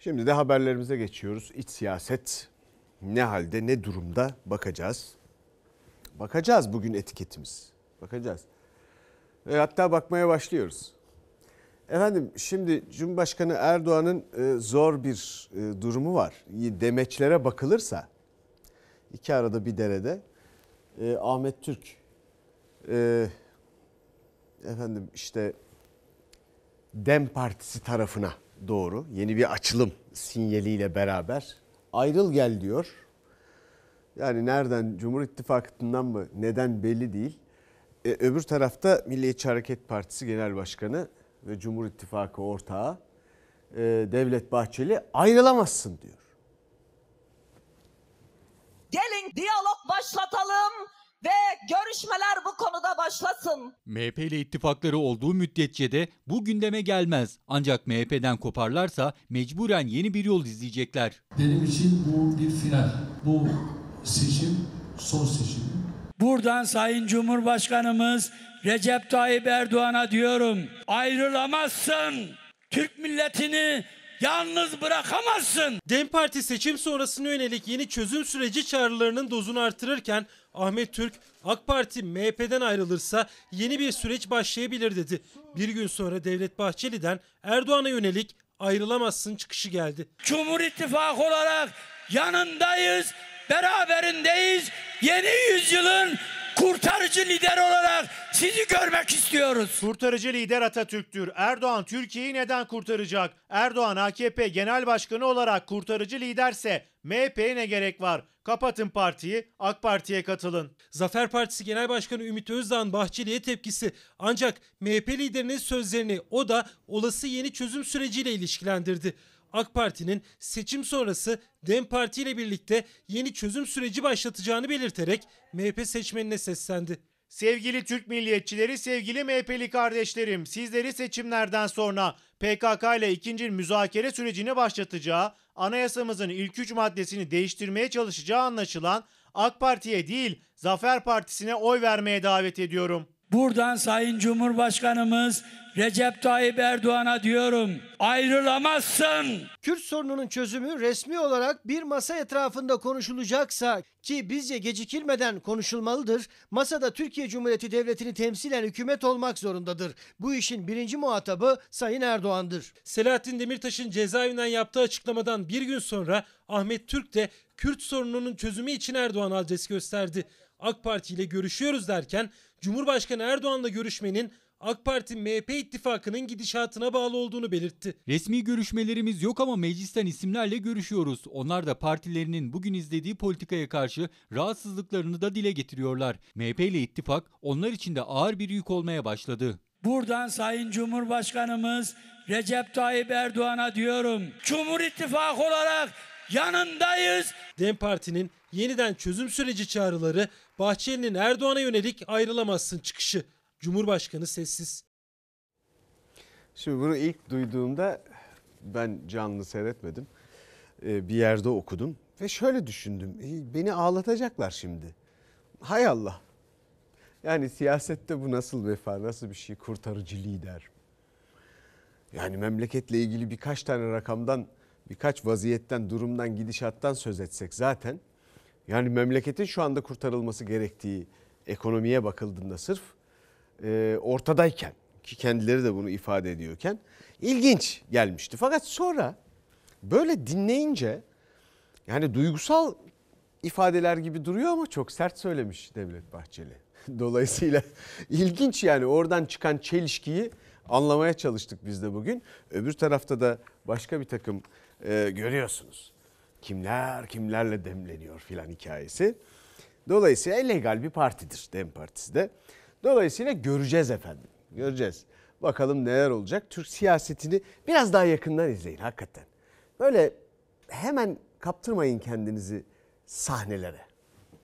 Şimdi de haberlerimize geçiyoruz. İç siyaset ne halde ne durumda bakacağız. Bakacağız bugün etiketimiz. Bakacağız. Ve hatta bakmaya başlıyoruz. Efendim şimdi Cumhurbaşkanı Erdoğan'ın e, zor bir e, durumu var. Demeçlere bakılırsa iki arada bir derede e, Ahmet Türk efendim işte Dem Partisi tarafına doğru yeni bir açılım sinyaliyle beraber ayrıl gel diyor. Yani nereden Cumhur İttifakı'ndan mı neden belli değil. E, öbür tarafta Milliyetçi Hareket Partisi Genel Başkanı ve Cumhur İttifakı ortağı e, Devlet Bahçeli ayrılamazsın diyor. Gelin diyalog başlatalım başlasın. MHP ile ittifakları olduğu müddetçe de bu gündeme gelmez. Ancak MHP'den koparlarsa mecburen yeni bir yol izleyecekler. Benim için bu bir final. Bu seçim son seçim. Buradan Sayın Cumhurbaşkanımız Recep Tayyip Erdoğan'a diyorum. Ayrılamazsın. Türk milletini yalnız bırakamazsın. DEM Parti seçim sonrasına yönelik yeni çözüm süreci çağrılarının dozunu artırırken Ahmet Türk AK Parti MHP'den ayrılırsa yeni bir süreç başlayabilir dedi. Bir gün sonra Devlet Bahçeli'den Erdoğan'a yönelik ayrılamazsın çıkışı geldi. Cumhur İttifakı olarak yanındayız, beraberindeyiz. Yeni yüzyılın kurtarıcı lider olarak sizi görmek istiyoruz. Kurtarıcı lider Atatürk'tür. Erdoğan Türkiye'yi neden kurtaracak? Erdoğan AKP Genel Başkanı olarak kurtarıcı liderse MHP'ye ne gerek var? Kapatın partiyi, AK Parti'ye katılın. Zafer Partisi Genel Başkanı Ümit Özdağ'ın Bahçeli'ye tepkisi ancak MHP liderinin sözlerini o da olası yeni çözüm süreciyle ilişkilendirdi. AK Parti'nin seçim sonrası DEM Parti ile birlikte yeni çözüm süreci başlatacağını belirterek MHP seçmenine seslendi. Sevgili Türk milliyetçileri, sevgili MHP'li kardeşlerim, sizleri seçimlerden sonra PKK ile ikinci müzakere sürecini başlatacağı, anayasamızın ilk üç maddesini değiştirmeye çalışacağı anlaşılan AK Parti'ye değil, Zafer Partisi'ne oy vermeye davet ediyorum. Buradan Sayın Cumhurbaşkanımız Recep Tayyip Erdoğan'a diyorum. Ayrılamazsın. Kürt sorununun çözümü resmi olarak bir masa etrafında konuşulacaksa ki bizce gecikilmeden konuşulmalıdır. Masada Türkiye Cumhuriyeti Devleti'ni temsilen hükümet olmak zorundadır. Bu işin birinci muhatabı Sayın Erdoğan'dır. Selahattin Demirtaş'ın cezaevinden yaptığı açıklamadan bir gün sonra Ahmet Türk de Kürt sorununun çözümü için Erdoğan adres gösterdi. AK Parti ile görüşüyoruz derken Cumhurbaşkanı Erdoğan'la görüşmenin AK Parti MHP ittifakının gidişatına bağlı olduğunu belirtti. Resmi görüşmelerimiz yok ama meclisten isimlerle görüşüyoruz. Onlar da partilerinin bugün izlediği politikaya karşı rahatsızlıklarını da dile getiriyorlar. MHP ile ittifak onlar için de ağır bir yük olmaya başladı. Buradan Sayın Cumhurbaşkanımız Recep Tayyip Erdoğan'a diyorum. Cumhur İttifakı olarak yanındayız. DEM Parti'nin yeniden çözüm süreci çağrıları Bahçeli'nin Erdoğan'a yönelik ayrılamazsın çıkışı. Cumhurbaşkanı sessiz. Şimdi bunu ilk duyduğumda ben canlı seyretmedim. Ee, bir yerde okudum ve şöyle düşündüm. Beni ağlatacaklar şimdi. Hay Allah. Yani siyasette bu nasıl vefa, nasıl bir şey kurtarıcı lider. Yani memleketle ilgili birkaç tane rakamdan, birkaç vaziyetten, durumdan, gidişattan söz etsek zaten yani memleketin şu anda kurtarılması gerektiği ekonomiye bakıldığında sırf e, ortadayken ki kendileri de bunu ifade ediyorken ilginç gelmişti. Fakat sonra böyle dinleyince yani duygusal ifadeler gibi duruyor ama çok sert söylemiş Devlet Bahçeli. Dolayısıyla ilginç yani oradan çıkan çelişkiyi anlamaya çalıştık biz de bugün. Öbür tarafta da başka bir takım e, görüyorsunuz. Kimler kimlerle demleniyor filan hikayesi. Dolayısıyla legal bir partidir Dem Partisi de. Dolayısıyla göreceğiz efendim. Göreceğiz. Bakalım neler olacak. Türk siyasetini biraz daha yakından izleyin hakikaten. Böyle hemen kaptırmayın kendinizi sahnelere.